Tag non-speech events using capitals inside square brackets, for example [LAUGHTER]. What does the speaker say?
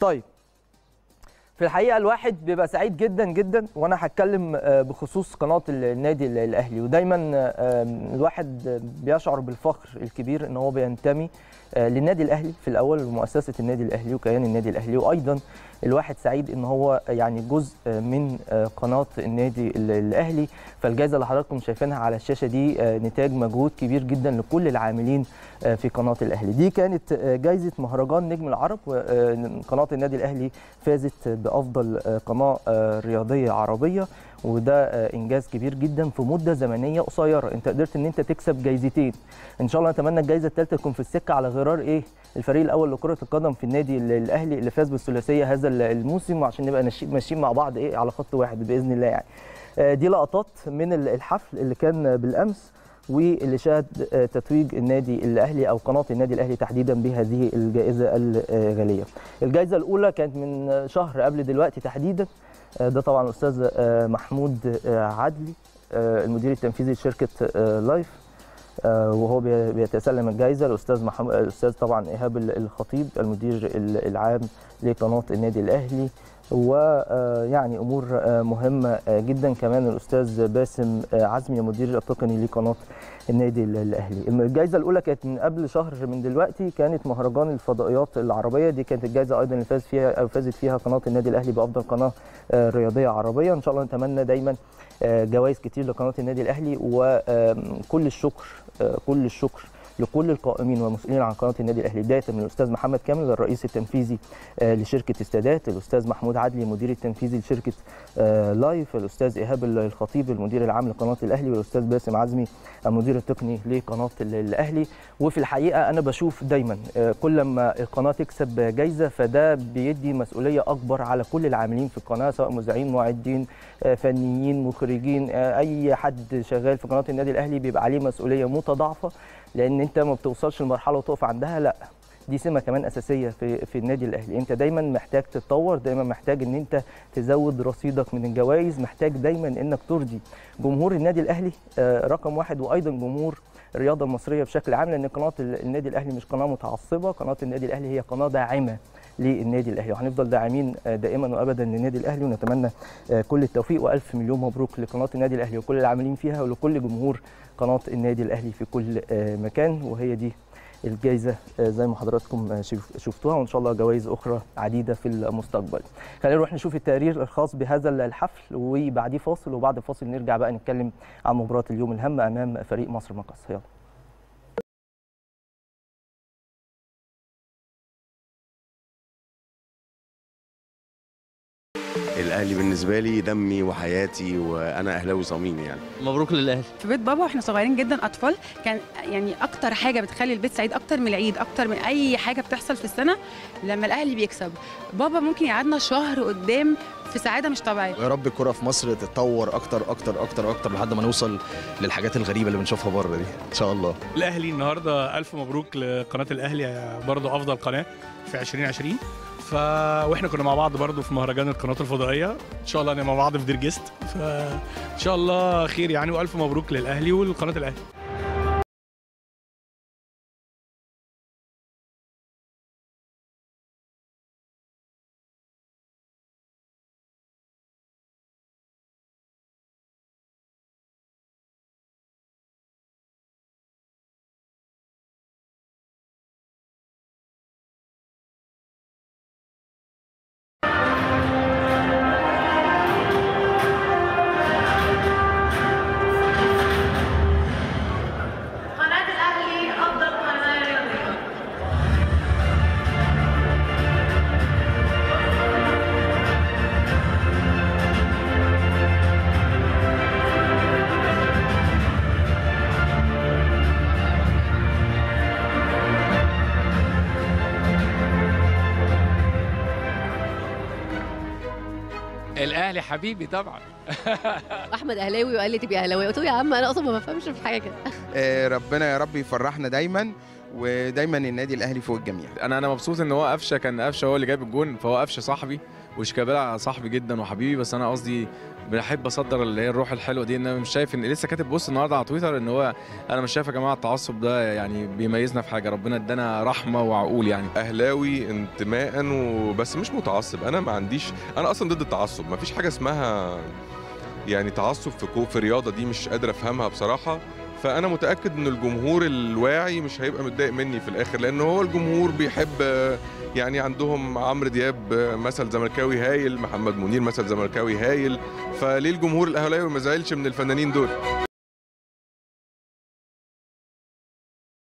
طيب في الحقيقة الواحد بيبقى سعيد جدا جدا وأنا هتكلم آه، بخصوص قناة النادي ال- الأهلي. ودايما الواحد بيشعر بالفخر الكبير إن هو بينتمي آه، للنادي الأهلي في الأول ومؤسسه النادي الأهلي وكيان النادي الأهلي وأيضا الواحد سعيد إن هو يعني جزء من آه، قناة النادي ال- الأهلي. فالجائزة اللي حضراتكم شايفينها على الشاشة دي آه، نتاج مجهود كبير جدا لكل العاملين آه، في قناة الأهلي. دي كانت جائزة مهرجان نجم العرب وقناه النادي الأهلي فازت بأفضل قناة رياضية عربية. وده إنجاز كبير جدا في مدة زمنية قصيرة. أنت قدرت إن أنت تكسب جايزتين. إن شاء الله نتمنى الجائزه الثالثه تكون في السكة على غرار إيه؟ الفريق الأول لكرة القدم في النادي ال- الأهلي اللي فاز بالثلاثية هذا ال- الموسم وعشان نبقى ماشيين مع بعض إيه على خط واحد بإذن الله يعني. آه، دي لقطات من ال- الحفل اللي كان بالأمس واللي شهد آه، تتويج النادي الأهلي أو قناة النادي الأهلي تحديدا بهذه الجائزة الغالية. الجائزة الأولى كانت من شهر قبل دلوقتي تحديدا. آه، ده طبعا الأستاذ محمود عدلي المدير التنفيذي لشركة لايف وهو بي- بيتسلم الجائزة. الأستاذ محمد الأستاذ طبعا إيهاب ال- الخطيب المدير ال- العام لقناة النادي الأهلي. ويعني أمور آه، مهمة آه، جدا كمان الأستاذ باسم آه، عزمي المدير التقني لقناه النادي ال- الأهلي. الجائزه الأولى كانت من قبل شهر من دلوقتي كانت مهرجان الفضائيات العربية. دي كانت الجائزه أيضا اللي فاز فيها أو فازت فيها قناة النادي الأهلي بأفضل قناة آه، رياضية عربية. إن شاء الله نتمنى دايما آه، جوائز كتير لقناة النادي الأهلي. وكل الشكر آه، كل الشكر لكل القائمين والمسؤولين عن قناة النادي الأهلي. بداية من الأستاذ محمد كامل الرئيس التنفيذي آه، لشركة استادات الأستاذ محمود عدلي المدير التنفيذي لشركة آه، لايف الأستاذ إيهاب الخطيب المدير العام لقناة الأهلي والأستاذ باسم عزمي المدير التقني لقناة ال- الأهلي. وفي الحقيقة أنا بشوف دايما آه، كل ما القناة تكسب جايزة فده بيدي مسؤولية أكبر على كل العاملين في القناة سواء مذيعين معدين آه، فنيين مخرجين آه، أي حد شغال في قناة النادي الأهلي بيبقى عليه مسؤولية متضاعفة. لأن انت ما بتوصلش لمرحله وتقف عندها لا. دي سمة كمان أساسية في في النادي الأهلي. انت دايما محتاج تتطور دايما محتاج إن انت تزود رصيدك من الجوائز محتاج دايما إنك ترضي جمهور النادي الأهلي. آه، رقم واحد وأيضا جمهور الرياضة المصرية بشكل عام لأن قناة ال- النادي الأهلي مش قناة متعصبة قناة النادي الأهلي هي قناة داعمة. للنادي الأهلي وهنفضل داعمين آه، دائما وابدا للنادي الأهلي ونتمنى آه، كل التوفيق وألف مليون مبروك لقناة النادي الأهلي وكل العاملين فيها ولكل جمهور قناة النادي الأهلي في كل آه، مكان وهي دي الجائزه زي ما حضراتكم شفتوها وإن شاء الله جوائز أخرى عديدة في المستقبل. خلينا نروح نشوف التقرير الخاص بهذا الحفل وبعديه فاصل وبعد الفاصل نرجع بقى نتكلم عن مباراة اليوم الهامه أمام فريق مصر مقص يلا. الاهلي بالنسبة لي دمي وحياتي وأنا أهلاوي صميم يعني. مبروك للأهلي. في بيت بابا وإحنا صغيرين جدا أطفال كان يعني أكتر حاجة بتخلي البيت سعيد أكتر من العيد أكتر من أي حاجة بتحصل في السنة لما الأهلي بيكسب. بابا ممكن يقعدنا شهر قدام في سعادة مش طبيعية. ويا رب الكرة في مصر تتطور أكتر أكتر أكتر أكتر لحد ما نوصل للحاجات الغريبة اللي بنشوفها بره دي. إن شاء الله. الأهلي النهارده ألف مبروك لقناة الأهلي برضه أفضل قناة في 2020 ف وإحنا كنا مع بعض برضه في مهرجان القناة الفضائية. إن شاء الله نبقى مع بعض في ديرجست. فان شاء الله خير يعني وألف مبروك للأهلي والقناة الأهلي. الاهلي حبيبي طبعا. [LAUGHS] أحمد أهلاوي وقال لي تبقي اهلاوي قلت له يا عم أنا أصلا ما بفهمش في حاجة آه، ربنا يا رب يفرحنا دايما. ودايما النادي الأهلي فوق الجميع. أنا أنا مبسوط إن هو قفشة كان قفشة هو اللي جايب الجون فهو قفشة صاحبي وشيكابالا صاحبي جدا وحبيبي بس أنا قصدي بحب أصدر اللي هي الروح الحلوة دي إن أنا مش شايف إن لسه كاتب بوست النهارده على تويتر إن هو أنا مش شايف يا جماعة التعصب ده يعني بيميزنا في حاجة ربنا إدانا رحمة وعقول يعني. أهلاوي انتماء وبس مش متعصب أنا ما عنديش أنا أصلا ضد التعصب ما فيش حاجة اسمها يعني تعصب في كو في رياضة دي مش قادر أفهمها بصراحة. فأنا متأكد إن الجمهور الواعي مش هيبقى متضايق مني في الآخر لأن هو الجمهور بيحب يعني عندهم عمرو دياب مثل زملكاوي هايل محمد منير مثل زملكاوي هايل فليه الجمهور الأهلاوي ما زعلش من الفنانين دول؟